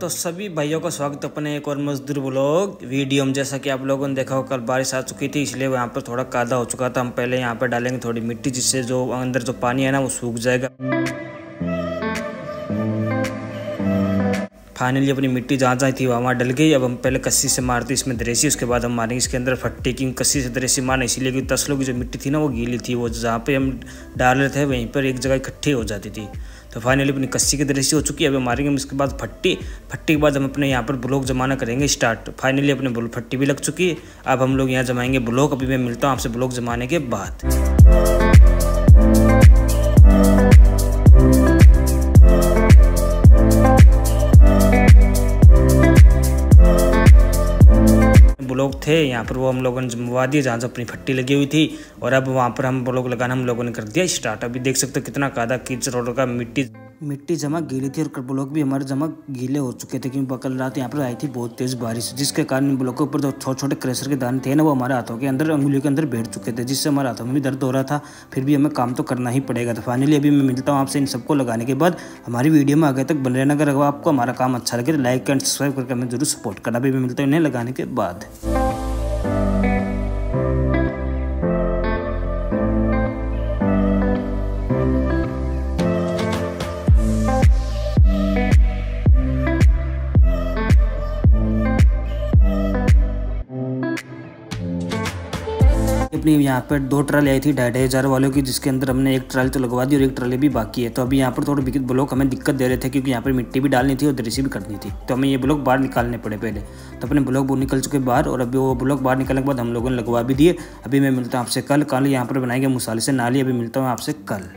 तो सभी भाइयों का स्वागत अपने एक और मजदूर ब्लॉग वीडियो में। जैसा कि आप लोगों ने देखा हो कल बारिश आ चुकी थी, इसलिए यहाँ पर थोड़ा कादा हो चुका था। हम पहले यहाँ पर डालेंगे थोड़ी मिट्टी, जिससे जो अंदर जो पानी है ना, वो सूख जाएगा। फाइनली अपनी मिट्टी जहाँ जहाँ थी वहाँ डल गई। अब हम पहले कस्सी से मारते, इसमें दरेसी, उसके बाद हम मारेंगे इसके अंदर फट्टी की। कस्सी से दरेसी मारना, इसीलिए कि तसलों की जो मिट्टी थी ना, वो गीली थी। वो जहाँ पे हम डाल रहे थे, वहीं पर एक जगह इकट्ठी हो जाती थी। तो फाइनली अपनी कस्सी की दरेसी हो चुकी है। अब मारेंगे, हम इसके बाद फट्टी। फट्टी के बाद हम अपने यहाँ पर ब्लॉक जमाना करेंगे स्टार्ट। फाइनली अपने फट्टी भी लग चुकी है। अब हम लोग यहाँ जमाएँगे ब्लॉक। अभी मैं मिलता हूँ आपसे ब्लॉक जमाने के बाद। ब्लॉक थे, यहाँ पर वो हम लोगों ने जमवा दिए जहाँ से अपनी फट्टी लगी हुई थी, और अब वहाँ पर हम लोग लगाना हम लोगों ने कर दिया स्टार्ट अभी देख सकते हो कितना कादा कीचड़ रोड का मिट्टी मिट्टी जमा गीली थी और ब्लॉक भी हमारे जमा गीले हो चुके थे क्योंकि कल रात यहाँ पर आई थी बहुत तेज बारिश, जिसके कारण ब्लॉक के ऊपर जो छोटे छोटे क्रेशर के दाने थे ना, वो हमारे हाथों के अंदर अंगुलियों के अंदर बैठ चुके थे, जिससे हमारे हाथों में भी दर्द हो रहा था। फिर भी हमें काम तो करना ही पड़ेगा। तो फाइनली अभी मैं मिलता हूँ आपसे इन सबको लगाने के बाद। हमारी वीडियो में आगे तक बन रहना। अगर आपको हमारा काम अच्छा लगे लाइक एंड सब्सक्राइब करके हमें ज़रूर सपोर्ट करना। भी मिलता है इन्हें लगाने के बाद। अपनी यहाँ पर दो ट्राली आई थी ढाई ढाई हज़ार वालों की, जिसके अंदर हमने एक ट्राली तो लगवा दी और एक ट्राली भी बाकी है। तो अभी यहाँ पर थोड़े ब्लॉक हमें दिक्कत दे रहे थे, क्योंकि यहाँ पर मिट्टी भी डालनी थी और दृश्य भी करनी थी। तो हमें ये ब्लॉक बाहर निकालने पड़े पहले। तो अपने ब्लॉक वो निकल चुके बाहर और अभी वो ब्लॉक बाहर निकालने के बाद हम लोगों ने लगवा भी दिए। अभी मैं मिलता हूँ आपसे कल। कल यहाँ पर बनाएँगे मसाले से नाली, अभी मिलता हूँ आपसे कल।